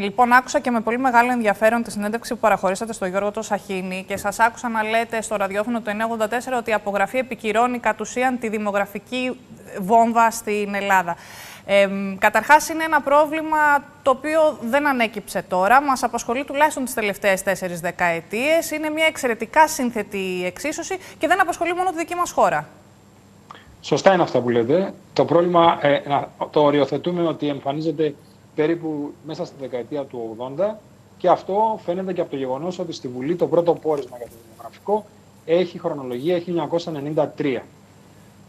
Λοιπόν, άκουσα και με πολύ μεγάλο ενδιαφέρον τη συνέντευξη που παραχωρήσατε στο Γιώργο τος Σαχίνη και σας άκουσα να λέτε στο ραδιόφωνο του 984 ότι η απογραφή επικυρώνει κατ' ουσίαν τη δημογραφική βόμβα στην Ελλάδα. Ε, καταρχάς είναι ένα πρόβλημα το οποίο δεν ανέκυψε τώρα, μας απασχολεί τουλάχιστον τις τελευταίες τέσσερις δεκαετίες, είναι μια εξαιρετικά σύνθετη εξίσωση και δεν απασχολεί μόνο τη δική μας χώρα. Σωστά είναι αυτά που λέτε. Το πρόβλημα ε, το οριοθετούμε ότι εμφανίζεται περίπου μέσα στη δεκαετία του 80 και αυτό φαίνεται και από το γεγονός ότι στη Βουλή το πρώτο πόρισμα για το δημογραφικό έχει χρονολογία 1993.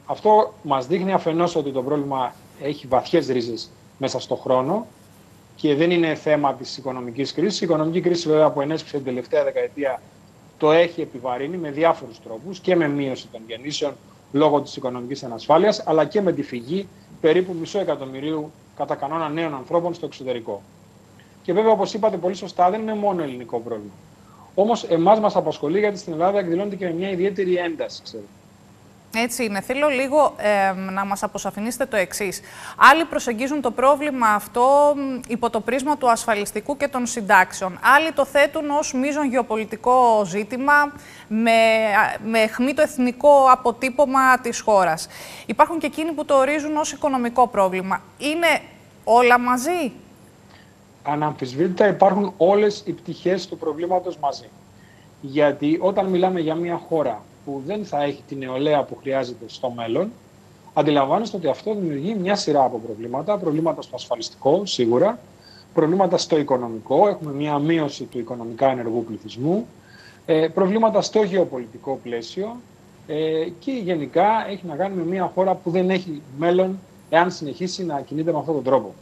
Αυτό μας δείχνει αφενός ότι το πρόβλημα έχει βαθιές ρίζες μέσα στο χρόνο και δεν είναι θέμα της οικονομικής κρίσης. Η οικονομική κρίση βέβαια που ενέσχυσε την τελευταία δεκαετία το έχει επιβαρύνει με διάφορους τρόπους και με μείωση των γεννήσεων λόγω της οικονομικής ανασφάλειας αλλά και με τη φυγή περίπου μισό εκατομμυρίου κατά κανόνα νέων ανθρώπων στο εξωτερικό. Και βέβαια, όπως είπατε πολύ σωστά, δεν είναι μόνο ελληνικό πρόβλημα. Όμως, εμάς μας απασχολεί γιατί στην Ελλάδα εκδηλώνεται και μια ιδιαίτερη ένταση, ξέρετε. Έτσι είναι. Θέλω λίγο να μας αποσαφηνίσετε το εξής. Άλλοι προσεγγίζουν το πρόβλημα αυτό υπό το πρίσμα του ασφαλιστικού και των συντάξεων. Άλλοι το θέτουν ως μείζον γεωπολιτικό ζήτημα με, με αιχμή το εθνικό αποτύπωμα της χώρας. Υπάρχουν και εκείνοι που το ορίζουν ως οικονομικό πρόβλημα. Είναι όλα μαζί; Αναμφισβήτητα υπάρχουν όλες οι πτυχές του προβλήματος μαζί. Γιατί όταν μιλάμε για μια χώρα που δεν θα έχει την νεολαία που χρειάζεται στο μέλλον, αντιλαμβάνεστε ότι αυτό δημιουργεί μια σειρά από προβλήματα. Προβλήματα στο ασφαλιστικό, σίγουρα. Προβλήματα στο οικονομικό. Έχουμε μια μείωση του οικονομικά ενεργού πληθυσμού. Ε, προβλήματα στο γεωπολιτικό πλαίσιο. Ε, και γενικά έχει να κάνει με μια χώρα που δεν έχει μέλλον εάν συνεχίσει να κινείται με αυτόν τον τρόπο.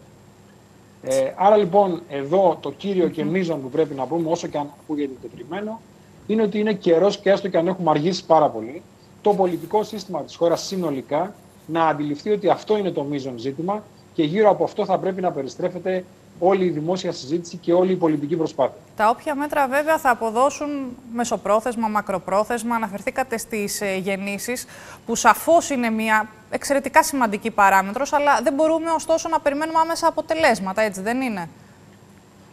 Ε, άρα λοιπόν εδώ το κύριο και μείζον που πρέπει να πούμε όσο και αν ακούγεται τετριμένο είναι ότι είναι καιρός και έστω και αν έχουμε αργήσει πάρα πολύ, το πολιτικό σύστημα της χώρας συνολικά να αντιληφθεί ότι αυτό είναι το μείζον ζήτημα και γύρω από αυτό θα πρέπει να περιστρέφεται όλη η δημόσια συζήτηση και όλη η πολιτική προσπάθεια. Τα όποια μέτρα βέβαια θα αποδώσουν μεσοπρόθεσμα, μακροπρόθεσμα. Αναφερθήκατε στις ε, γεννήσεις, που σαφώς είναι μια εξαιρετικά σημαντική παράμετρος, αλλά δεν μπορούμε ωστόσο να περιμένουμε άμεσα αποτελέσματα, έτσι δεν είναι;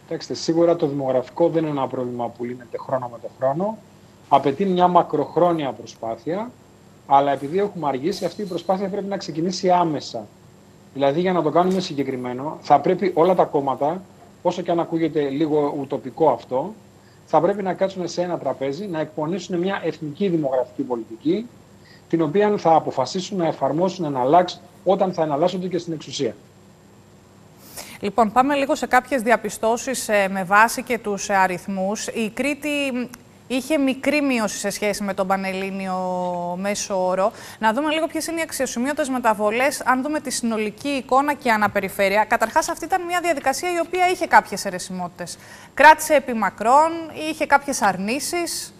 Κοιτάξτε, σίγουρα το δημογραφικό δεν είναι ένα πρόβλημα που λύνεται χρόνο με το χρόνο. Απαιτεί μια μακροχρόνια προσπάθεια, αλλά επειδή έχουμε αργήσει, αυτή η προσπάθεια πρέπει να ξεκινήσει άμεσα. Δηλαδή, για να το κάνουμε συγκεκριμένο, θα πρέπει όλα τα κόμματα, όσο και αν ακούγεται λίγο ουτοπικό αυτό, θα πρέπει να κάτσουν σε ένα τραπέζι, να εκπονήσουν μια εθνική δημογραφική πολιτική, την οποία θα αποφασίσουν να εφαρμόσουν, να αλλάξει όταν θα εναλλάσσονται και στην εξουσία. Λοιπόν, πάμε λίγο σε κάποιες διαπιστώσεις ε, με βάση και τους ε, αριθμούς. Η Κρήτη είχε μικρή μείωση σε σχέση με τον Πανελλήνιο μέσο όρο. Να δούμε λίγο ποιες είναι οι αξιοσημείωτες μεταβολές, αν δούμε τη συνολική εικόνα και αναπεριφέρεια. Καταρχάς, αυτή ήταν μια διαδικασία η οποία είχε κάποιες αιρεσιμότητες. Κράτησε επί μακρόν, είχε κάποιες αρνήσεις.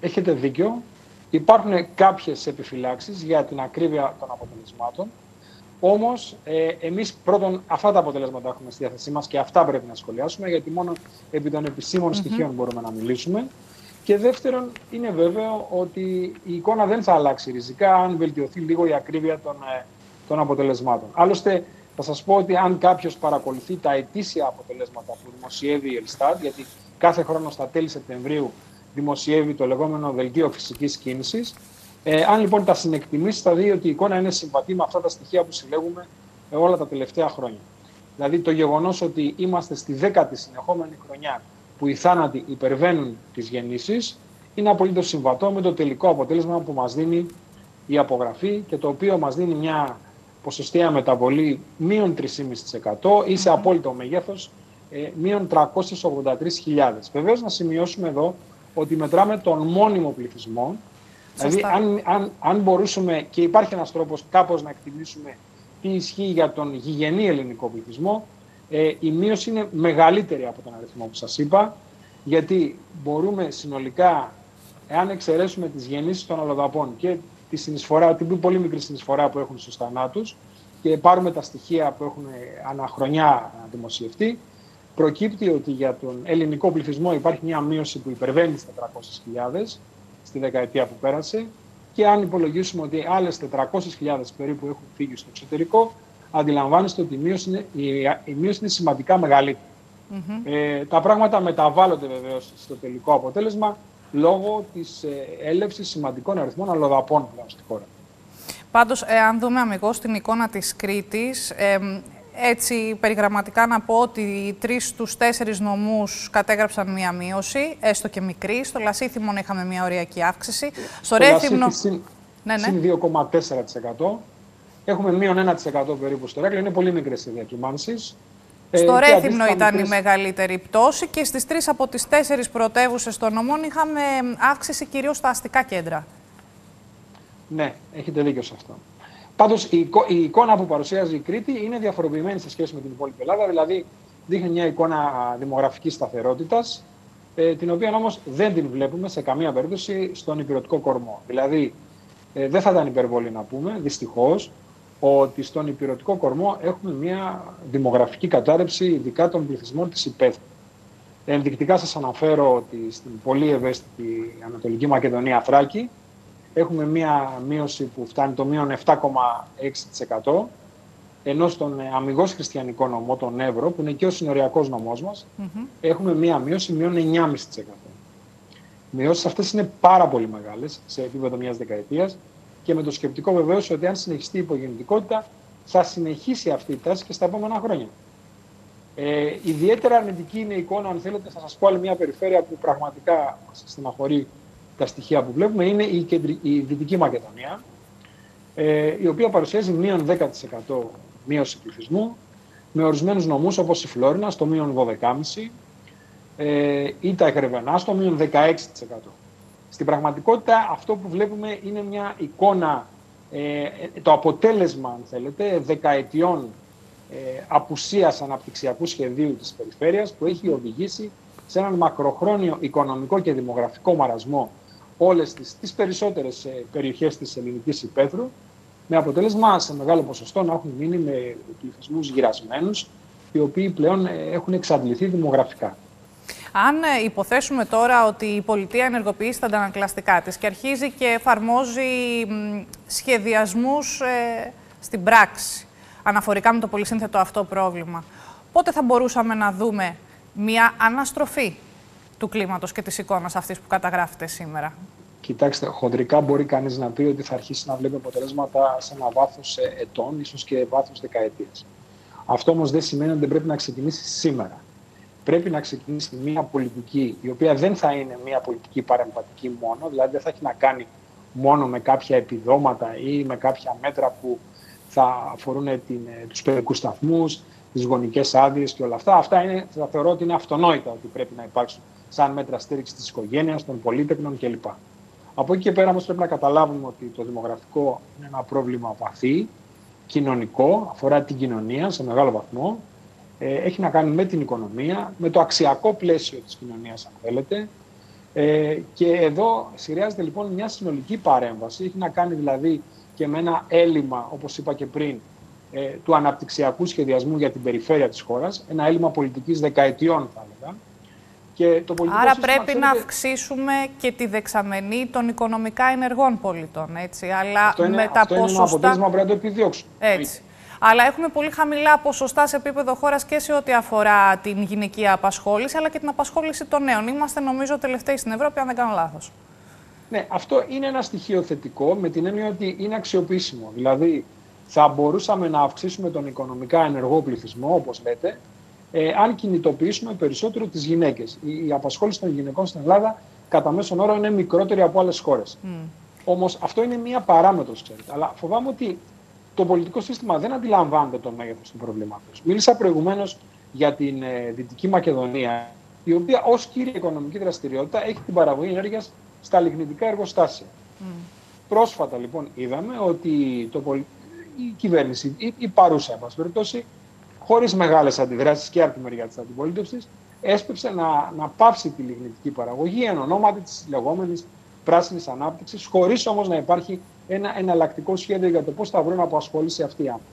Έχετε δίκιο. Υπάρχουν κάποιες επιφυλάξεις για την ακρίβεια των αποτελεσμάτων. Όμως, ε, εμείς πρώτον αυτά τα αποτελέσματα έχουμε στη διάθεσή μας και αυτά πρέπει να σχολιάσουμε, γιατί μόνο επί των επισήμων στοιχείων μπορούμε να μιλήσουμε. Και δεύτερον, είναι βέβαιο ότι η εικόνα δεν θα αλλάξει ριζικά αν βελτιωθεί λίγο η ακρίβεια των, ε, των αποτελεσμάτων. Άλλωστε, θα σας πω ότι αν κάποιος παρακολουθεί τα ετήσια αποτελέσματα που δημοσιεύει η Ελστάτ, γιατί κάθε χρόνο στα τέλη Σεπτεμβρίου δημοσιεύει το λεγόμενο δελτίο φυσικής κίνησης, ε, αν λοιπόν τα συνεκτιμήσεις, θα δει ότι η εικόνα είναι συμβατή με αυτά τα στοιχεία που συλλέγουμε όλα τα τελευταία χρόνια. Δηλαδή το γεγονός ότι είμαστε στη δέκατη συνεχόμενη χρονιά που οι θάνατοι υπερβαίνουν τις γεννήσεις, είναι απολύτως συμβατό με το τελικό αποτέλεσμα που μας δίνει η απογραφή και το οποίο μας δίνει μια ποσοστία μεταβολή μείον 3,5% ή σε απόλυτο μέγεθος ε, μείον 383.000. Βεβαίως να σημειώσουμε εδώ ότι μετράμε τον μόνιμο πληθυσμό Δηλαδή, αν, αν, αν μπορούσαμε και υπάρχει ένας τρόπος κάπως να εκτιμήσουμε τι ισχύει για τον γηγενή ελληνικό πληθυσμό, ε, η μείωση είναι μεγαλύτερη από τον αριθμό που σας είπα, γιατί μπορούμε συνολικά, εάν εξαιρέσουμε τις γεννήσεις των αλλοδαπών και τη συνεισφορά, την πολύ μικρή συνεισφορά που έχουν στους θανάτους και πάρουμε τα στοιχεία που έχουν αναχρονιά δημοσιευτεί, προκύπτει ότι για τον ελληνικό πληθυσμό υπάρχει μια μείωση που υπερβαίνει τις 400.000 στη δεκαετία που πέρασε και αν υπολογίσουμε ότι άλλες 400.000 περίπου έχουν φύγει στο εξωτερικό, αντιλαμβάνεστε ότι η μείωση είναι, η, μείωση είναι σημαντικά Ε, τα πράγματα μεταβάλλονται βεβαίως στο τελικό αποτέλεσμα λόγω της ε, έλευσης σημαντικών αριθμών αλλοδαπών πλέον στη χώρα. Πάντως, ε, αν δούμε αμυγός την εικόνα της Κρήτης, ε, έτσι περιγραμματικά να πω ότι τρεις στου τέσσερις νομούς κατέγραψαν μία μείωση, έστω και μικρή. Στο Λασίθιμον είχαμε μία οριακή αύξηση. Στο, Ρέθυμνο. Συν, ναι, ναι. 2,4%. Έχουμε μείον 1% περίπου στο Ρέκλο. Είναι πολύ μικρές οι διακυμάνσεις. Στο ε, Ρέθυμνο ήταν η μεγαλύτερη πτώση και στις τρεις από τις τέσσερις πρωτεύουσες των νομών είχαμε αύξηση κυρίως στα αστικά κέντρα. Ναι, έχετε δίκιο σε αυτό. Πάντως η, η εικόνα που παρουσιάζει η Κρήτη είναι διαφοροποιημένη σε σχέση με την υπόλοιπη Ελλάδα, δηλαδή δείχνει μια εικόνα δημογραφικής σταθερότητας, ε, την οποία όμως δεν την βλέπουμε σε καμία περίπτωση στον υπηρετικό κορμό. Δηλαδή, ε, δεν θα ήταν υπερβολή να πούμε, δυστυχώς, ότι στον υπηρετικό κορμό έχουμε μια δημογραφική κατάρρευση, ειδικά των πληθυσμών της υπαίθρου. Ενδεικτικά σας αναφέρω ότι στην πολύ ευαίσθητη Ανατολική Μακεδονία Θράκη, έχουμε μία μείωση που φτάνει το μείον 7,6%, ενώ στον αμυγός χριστιανικό νομό, τον Εύρο, που είναι και ο συνοριακός νομός μας, έχουμε μία μείωση μείον 9,5%. Οι μειώσεις αυτές είναι πάρα πολύ μεγάλες σε επίπεδο μιας δεκαετίας και με το σκεπτικό βεβαίως ότι αν συνεχιστεί η υπογεννητικότητα θα συνεχίσει αυτή η τάση και στα επόμενα χρόνια. Ε, ιδιαίτερα αρνητική είναι η εικόνα, αν θέλετε, θα σας πω άλλη μια περιφέρεια που πραγματικά μας στεναχωρεί τα στοιχεία που βλέπουμε είναι η, κεντρι... η Δυτική Μακεδονία, ε, η οποία παρουσιάζει μείον 10% μείωση πληθυσμού, με ορισμένους νομούς όπως η Φλόρινα στο μείον 12,5% ε, ή τα Εκρεβενά στο μείον 16%. Στην πραγματικότητα αυτό που βλέπουμε είναι μια εικόνα, ε, το αποτέλεσμα αν θέλετε, δεκαετιών ε, απουσίας αναπτυξιακού σχεδίου της περιφέρειας που έχει οδηγήσει σε έναν μακροχρόνιο οικονομικό και δημογραφικό μαρασμό όλες τις, τις περισσότερες ε, περιοχές της ελληνικής υπαίθρου, με αποτέλεσμα σε μεγάλο ποσοστό να έχουν μείνει με πληθυσμούς γυρασμένους, οι οποίοι πλέον ε, έχουν εξαντληθεί δημογραφικά. Αν ε, υποθέσουμε τώρα ότι η πολιτεία ενεργοποιήσει τα αντανακλαστικά της και αρχίζει και εφαρμόζει σχεδιασμούς στην πράξη, αναφορικά με το πολυσύνθετο αυτό πρόβλημα, πότε θα μπορούσαμε να δούμε μια αναστροφή; Του κλίματος και της εικόνας αυτής που καταγράφεται σήμερα. Κοιτάξτε, χοντρικά μπορεί κανείς να πει ότι θα αρχίσει να βλέπει αποτελέσματα σε ένα βάθος ετών, ίσως και βάθος δεκαετίας. Αυτό όμως δεν σημαίνει ότι δεν πρέπει να ξεκινήσει σήμερα. Πρέπει να ξεκινήσει μια πολιτική, η οποία δεν θα είναι μια πολιτική παρεμβατική μόνο, δηλαδή δεν θα έχει να κάνει μόνο με κάποια επιδόματα ή με κάποια μέτρα που θα αφορούν την, ε, τους παιδικούς σταθμούς, τις γονικές άδειες και όλα αυτά. Αυτά είναι, θα θεωρώ ότι είναι αυτονόητα ότι πρέπει να υπάρξουν σαν μέτρα στήριξης της οικογένειας, των πολίτεκνων κλπ. Από εκεί και πέρα όμως πρέπει να καταλάβουμε ότι το δημογραφικό είναι ένα πρόβλημα βαθύ, κοινωνικό, αφορά την κοινωνία σε μεγάλο βαθμό. Ε, έχει να κάνει με την οικονομία, με το αξιακό πλαίσιο της κοινωνίας αν θέλετε. Ε, και εδώ χρειάζεται λοιπόν μια συνολική παρέμβαση. Έχει να κάνει δηλαδή και με ένα έλλειμμα, όπως είπα και πριν, ε, του αναπτυξιακού σχεδιασμού για την περιφέρεια της χώρας, ένα έλλειμμα πολιτικής δεκαετιών θα έλεγα. Και το Άρα πρέπει να αυξήσουμε και τη δεξαμενή των οικονομικά ενεργών πολιτών, έτσι, αλλά αυτό είναι, με τα αυτό ποσοστά... είναι ένα αποτέλεσμα που πρέπει να το επιδιώξουμε. Έτσι. Αλλά έχουμε πολύ χαμηλά ποσοστά σε επίπεδο χώρας και σε ό,τι αφορά την γυναικεία απασχόληση, αλλά και την απασχόληση των νέων. Είμαστε, νομίζω, τελευταίοι στην Ευρώπη, αν δεν κάνω λάθος. Ναι, αυτό είναι ένα στοιχείο θετικό με την έννοια ότι είναι αξιοποιήσιμο. Δηλαδή, θα μπορούσαμε να αυξήσουμε τον οικονομικά ενεργό πληθυσμό, όπως λέτε, ε, αν κινητοποιήσουμε περισσότερο τις γυναίκες. Η, η απασχόληση των γυναικών στην Ελλάδα κατά μέσον όρο είναι μικρότερη από άλλες χώρες. Mm. Όμως αυτό είναι μία παράμετρος, ξέρετε. Αλλά φοβάμαι ότι το πολιτικό σύστημα δεν αντιλαμβάνεται το μέγεθος του προβλήματος. Μίλησα προηγουμένως για την ε, Δυτική Μακεδονία, η οποία ως κύρια οικονομική δραστηριότητα έχει την παραγωγή ενέργειας στα λιγνητικά εργοστάσια. Mm. Πρόσφατα λοιπόν είδαμε ότι το, η κυβέρνηση, η, η παρούσα, εν πάση περιπτώσει, χωρίς μεγάλες αντιδράσεις και από τη μεριά της αντιπολίτευσης, έσπευσε να, να πάυσει τη λιγνητική παραγωγή εν ονόματι της λεγόμενης πράσινης ανάπτυξης, χωρίς όμως να υπάρχει ένα εναλλακτικό σχέδιο για το πώς θα βρουν απασχόληση αυτή η άνθρωποι.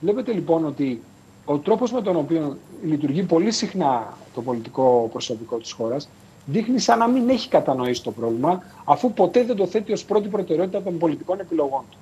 Βλέπετε λοιπόν ότι ο τρόπος με τον οποίο λειτουργεί πολύ συχνά το πολιτικό προσωπικό της χώρας δείχνει σαν να μην έχει κατανοήσει το πρόβλημα, αφού ποτέ δεν το θέτει ως πρώτη προτεραιότητα των πολιτικών επιλογών του.